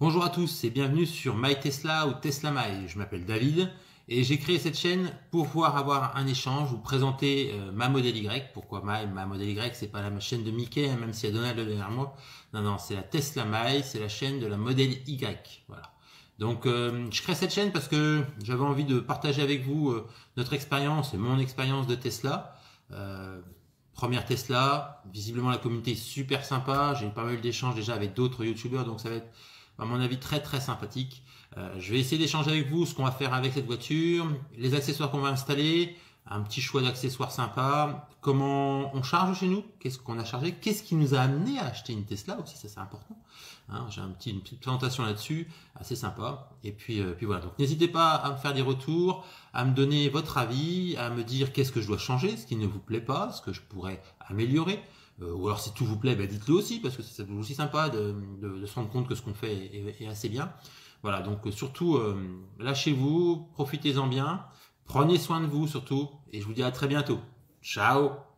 à tous et bienvenue sur My Tesla ou Tesla My. Je m'appelle David et j'ai créé cette chaîne pour pouvoir avoir un échange, vous présenter euh, ma modèle Y. Pourquoi My? Ma modèle Y, c'est pas la chaîne de Mickey, hein, même s'il y a Donald derrière moi. Non, non, c'est la Tesla My, c'est la chaîne de la modèle Y. Voilà. Donc euh, je crée cette chaîne parce que j'avais envie de partager avec vous euh, notre expérience et mon expérience de Tesla. Première Tesla, visiblement la communauté est super sympa. J'ai pas mal d'échanges déjà avec d'autres youtubeurs, donc ça va être à mon avis très très sympathique. Euh, je vais essayer d'échanger avec vous ce qu'on va faire avec cette voiture, les accessoires qu'on va installer, un petit choix d'accessoires sympas, comment on charge chez nous, qu'est-ce qu'on a chargé, qu'est-ce qui nous a amené à acheter une Tesla? Aussi, ça c'est important. Hein, J'ai une petite présentation là-dessus, assez sympa. Et euh, puis voilà, donc n'hésitez pas à me faire des retours, à me donner votre avis, à me dire qu'est-ce que je dois changer, ce qui ne vous plaît pas, ce que je pourrais améliorer. Euh, ou alors si tout vous plaît, bah, dites-le aussi, parce que c'est aussi sympa de, de, se rendre compte que ce qu'on fait est, est, assez bien. Voilà, donc surtout, lâchez-vous, profitez-en bien. Prenez soin de vous surtout et je vous dis à très bientôt. Ciao